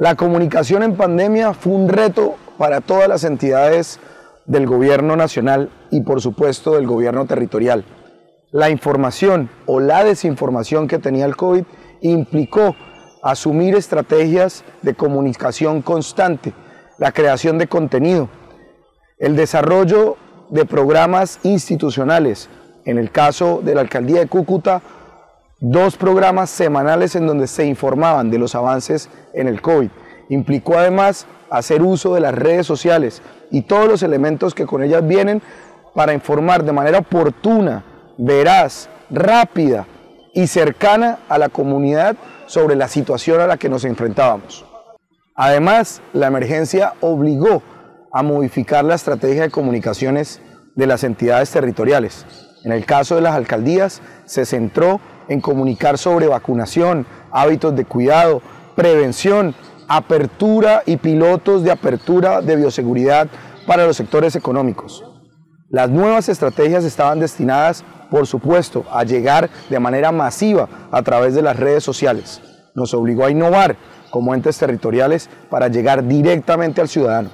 La comunicación en pandemia fue un reto para todas las entidades del gobierno nacional y por supuesto del gobierno territorial. La información o la desinformación que tenía el COVID implicó asumir estrategias de comunicación constante, la creación de contenido, el desarrollo de programas institucionales. En el caso de la alcaldía de Cúcuta, dos programas semanales en donde se informaban de los avances en el COVID. Implicó además hacer uso de las redes sociales y todos los elementos que con ellas vienen para informar de manera oportuna, veraz, rápida y cercana a la comunidad sobre la situación a la que nos enfrentábamos. Además, la emergencia obligó a modificar la estrategia de comunicaciones de las entidades territoriales. En el caso de las alcaldías, se centró en comunicar sobre vacunación, hábitos de cuidado, prevención, apertura y pilotos de apertura de bioseguridad para los sectores económicos. Las nuevas estrategias estaban destinadas, por supuesto, a llegar de manera masiva a través de las redes sociales. Nos obligó a innovar como entes territoriales para llegar directamente al ciudadano.